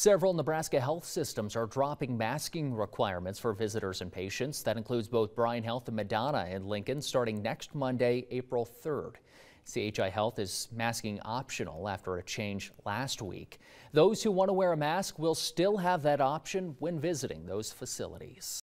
Several Nebraska health systems are dropping masking requirements for visitors and patients. That includes both Bryan Health and Madonna in Lincoln starting next Monday, April 3rd. CHI Health is masking optional after a change last week. Those who want to wear a mask will still have that option when visiting those facilities.